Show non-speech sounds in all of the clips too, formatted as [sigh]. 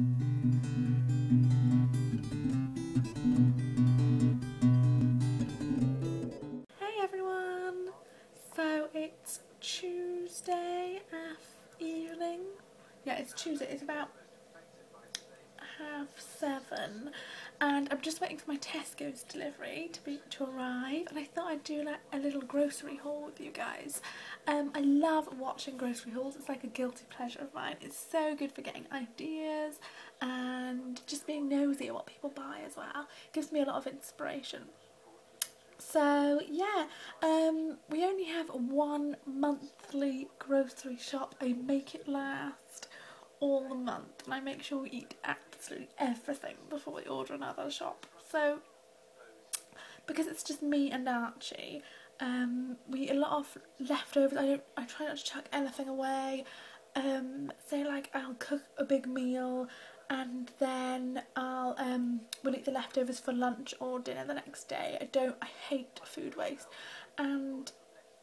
Hey everyone! So it's Tuesday evening. Yeah, it's Tuesday. It's about half seven, and I'm just waiting for my Tesco's delivery to be to arrive. And I thought I'd do like a little grocery haul with you guys. Um, I love watching grocery hauls. It's like a guilty pleasure of mine. It's so good for getting ideas and just being nosy at what people buy as well. It gives me a lot of inspiration. So yeah, um, we only have one monthly grocery shop. I make it last all the month and I make sure we eat absolutely everything before we order another shop. So because it's just me and Archie, um, we eat a lot of leftovers. I don't. I try not to chuck anything away. Um, say like I'll cook a big meal and then I'll um we'll eat the leftovers for lunch or dinner the next day. I don't I hate food waste and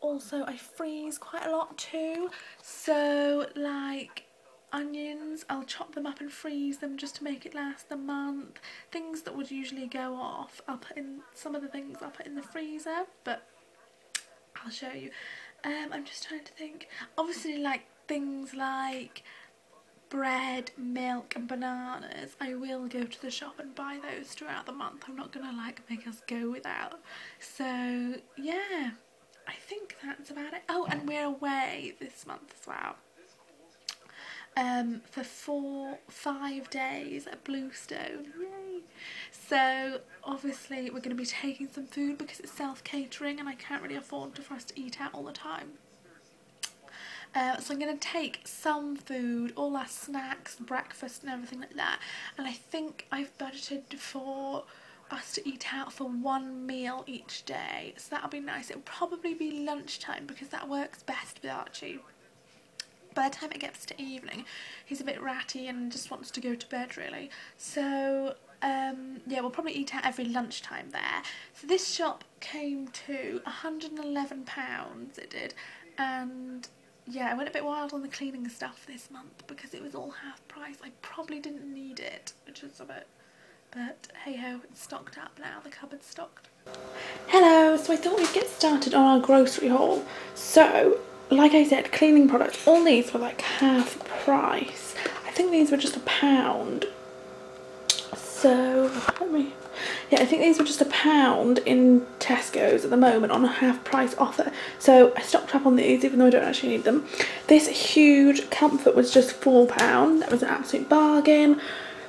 also I freeze quite a lot too so like onions I'll chop them up and freeze them just to make it last a month things that would usually go off I'll put in some of the things I'll put in the freezer but I'll show you um I'm just trying to think obviously like things like bread, milk and bananas, I will go to the shop and buy those throughout the month. I'm not gonna like make us go without. So yeah, I think that's about it. Oh, and we're away this month as well. Um, for four, five days at Bluestone, yay! So obviously we're going to be taking some food because it's self-catering and I can't really afford to, for us to eat out all the time. Uh, so I'm going to take some food, all our snacks, breakfast and everything like that. And I think I've budgeted for us to eat out for one meal each day. So that'll be nice. It'll probably be lunchtime because that works best with Archie. By the time it gets to evening, he's a bit ratty and just wants to go to bed really. So um, yeah, we'll probably eat out every lunchtime there. So this shop came to £111, it did, and yeah, I went a bit wild on the cleaning stuff this month because it was all half price. I probably didn't need it, which is a bit, but hey ho, it's stocked up now, the cupboard's stocked. Hello, so I thought we'd get started on our grocery haul. So, like I said, cleaning products, all these were like half price. I think these were just a pound. So, let me yeah, I think these were just a pound in Tesco's at the moment on a half price offer. So I stocked up on these even though I don't actually need them. This huge comfort was just £4. That was an absolute bargain.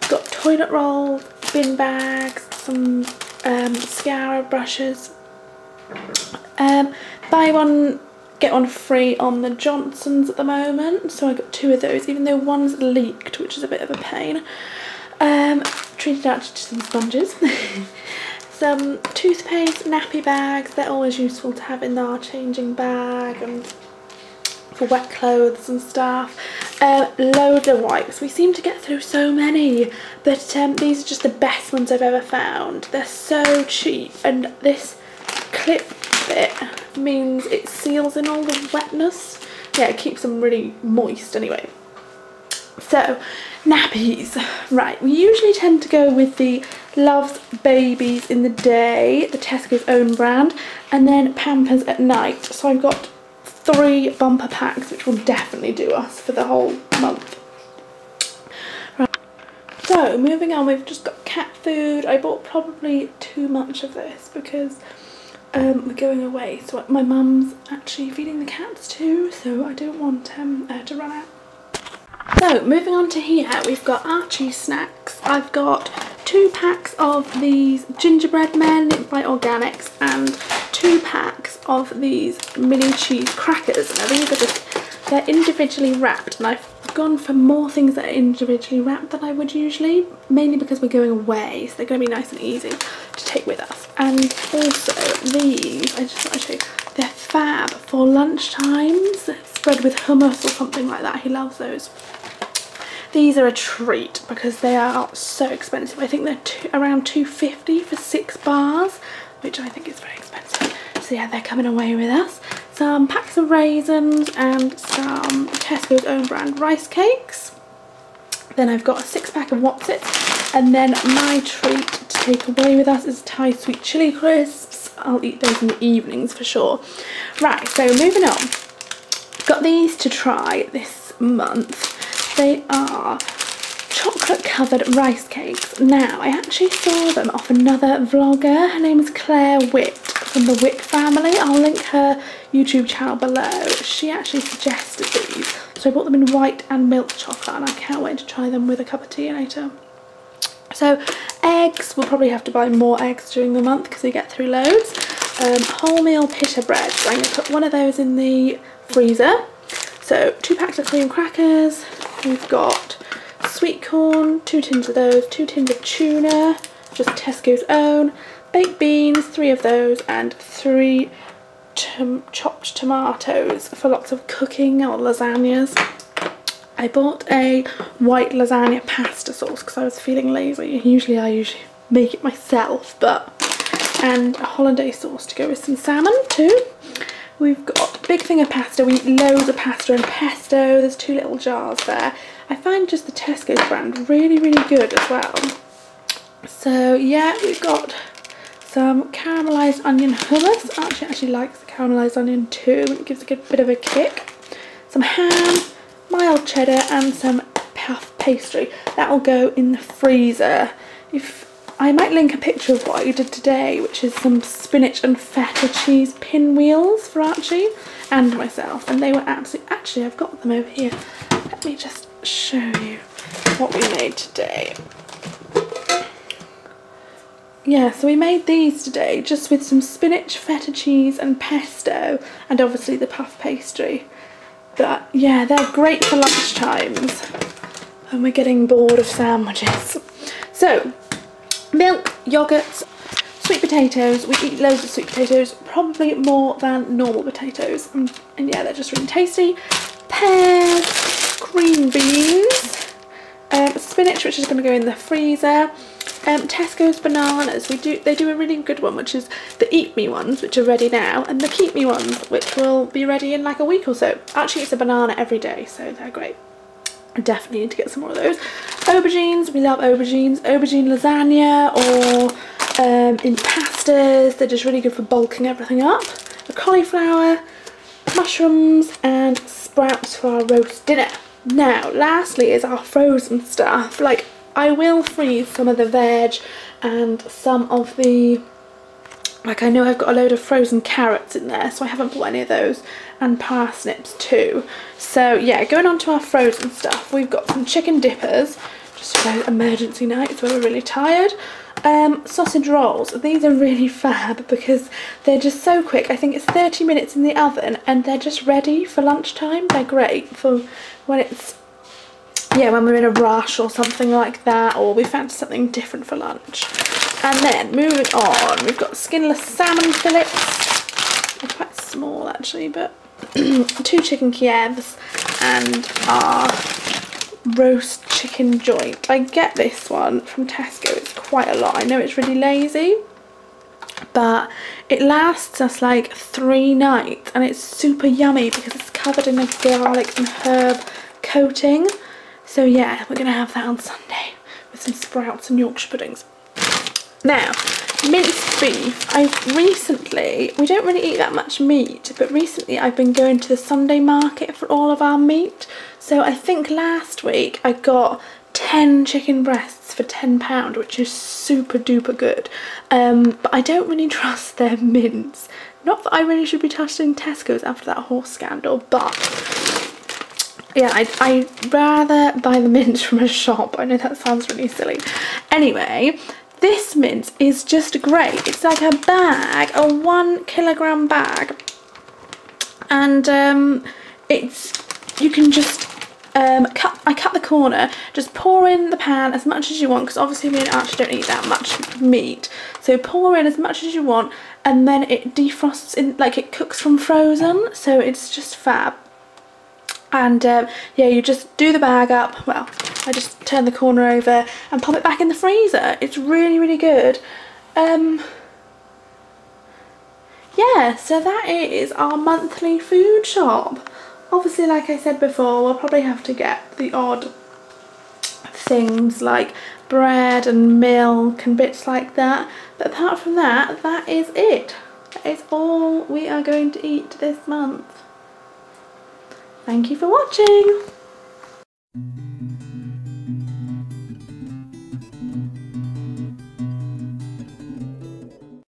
Got toilet rolls, bin bags, some um, scourer brushes. Um, buy one, get one free on the Johnsons at the moment. So I got two of those, even though one's leaked, which is a bit of a pain. Um, treated out to some sponges. [laughs] some toothpaste, nappy bags, they're always useful to have in our changing bag and for wet clothes and stuff. Um, loads of wipes. We seem to get through so many, but um, these are just the best ones I've ever found. They're so cheap, and this clip bit means it seals in all the wetness. Yeah, it keeps them really moist anyway. So, nappies. Right, we usually tend to go with the Loves Babies in the day, the Tesco's own brand, and then Pampers at night. So I've got three bumper packs, which will definitely do us for the whole month. Right. So, moving on, we've just got cat food. I bought probably too much of this because um, we're going away. So my mum's actually feeding the cats too, so I don't want um, her to run out. So moving on to here, we've got Archie snacks. I've got two packs of these gingerbread men by Organix and two packs of these mini cheese crackers. Now these are just, they're individually wrapped and I've gone for more things that are individually wrapped than I would usually, mainly because we're going away, so they're going to be nice and easy to take with us. And also these, I just thought I'd show you, they're fab for lunch times, spread with hummus or something like that. He loves those. These are a treat because they are so expensive. I think they're two, around 250 for six bars, which I think is very expensive. So yeah, they're coming away with us. Some packs of raisins and some Tesco's own brand rice cakes. Then I've got a six pack of What's. And then my treat to take away with us is Thai sweet chili crisps. I'll eat those in the evenings for sure. Right, so moving on. Got these to try this month. They are chocolate covered rice cakes. Now, I actually saw them off another vlogger. Her name is Claire Witt from the Witt family. I'll link her YouTube channel below. She actually suggested these. So I bought them in white and milk chocolate and I can't wait to try them with a cup of tea later. So eggs, we'll probably have to buy more eggs during the month because we get through loads. Um, wholemeal pita bread. So I'm going to put one of those in the freezer. So two packs of cream crackers. We've got sweet corn, two tins of those, two tins of tuna, just Tesco's own, baked beans, three of those, and three tom chopped tomatoes for lots of cooking or lasagnas. I bought a white lasagna pasta sauce because I was feeling lazy. Usually I usually make it myself, but and a hollandaise sauce to go with some salmon too. We've got a big thing of pasta. We eat loads of pasta and pesto. There's two little jars there. I find just the Tesco's brand really, really good as well. So yeah, we've got some caramelised onion hummus. Actually, Archie likes the caramelised onion too. It gives a good bit of a kick. Some ham, mild cheddar and some puff pastry. That'll go in the freezer. If I might link a picture of what I did today, which is some spinach and feta cheese pinwheels for Archie and myself. And they were absolutely, actually I've got them over here. Let me just show you what we made today. Yeah, so we made these today just with some spinach, feta cheese and pesto and obviously the puff pastry. But yeah, they're great for lunch times when we're getting bored of sandwiches. So, milk, yogurts, sweet potatoes. We eat loads of sweet potatoes, probably more than normal potatoes. And, and yeah, they're just really tasty. Pears, green beans, spinach which is going to go in the freezer, um, Tesco's bananas, we do they do a really good one which is the eat me ones which are ready now and the keep me ones which will be ready in like a week or so. Actually it's a banana every day so they're great. I definitely need to get some more of those. Aubergines, we love aubergines. Aubergine lasagna or um, in pastas, they're just really good for bulking everything up. The cauliflower, mushrooms and sprouts for our roast dinner. Now, lastly is our frozen stuff. Like, I will freeze some of the veg and some of the... Like, I know I've got a load of frozen carrots in there, so I haven't bought any of those. And parsnips too. So, yeah, going on to our frozen stuff. We've got some chicken dippers, just for emergency nights where we're really tired. Um, sausage rolls. These are really [laughs] fab because they're just so quick. I think it's 30 minutes in the oven and they're just ready for lunchtime. They're great for when it's, yeah, when we're in a rush or something like that or we fancy something different for lunch. And then moving on, we've got skinless salmon fillets. They're quite small actually, but [clears throat] two chicken Kievs and our roast chicken joint. I get this one from Tesco, quite a lot. I know it's really lazy, but it lasts us like three nights and it's super yummy because it's covered in a garlic and herb coating. So yeah, we're going to have that on Sunday with some sprouts and Yorkshire puddings. Now, minced beef. I've recently, we don't really eat that much meat, but recently I've been going to the Sunday market for all of our meat. So I think last week I got 10 chicken breasts for £10, which is super duper good. Um, but I don't really [laughs] trust their mince. Not that I really should be trusting Tesco's after that horse scandal, but yeah, I'd, I'd rather buy the mince [laughs] from a shop. I know that sounds really silly. Anyway, this mince is just great. It's like a bag, a one kilogram bag. And um, it's, you can just um, cut, I cut the corner, just pour in the pan as much as you want because obviously we actually don't eat that much meat. So pour in as much as you want and then it defrosts in, like it cooks from frozen so it's just fab. And um, yeah, you just do the bag up, well, I just turn the corner over and pop it back in the freezer. It's really, really good. Um, yeah, so that is our monthly food shop. Obviously, like I said before, we'll probably have to get the odd things like bread and milk and bits like that. But apart from that, that is it. That is all we are going to eat this month. Thank you for watching.